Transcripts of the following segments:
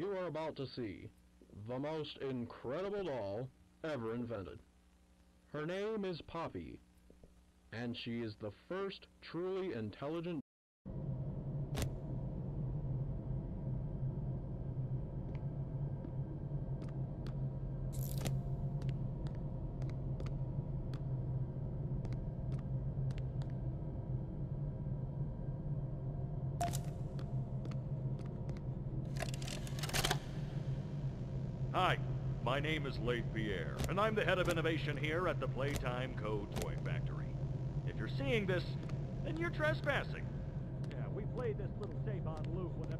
You are about to see the most incredible doll ever invented. Her name is Poppy, and she is the first truly intelligent Hi, my name is Leith Pierre, and I'm the head of innovation here at the Playtime Co. Toy Factory. If you're seeing this, then you're trespassing. Yeah, we played this little tape on loop whenever...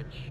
rich.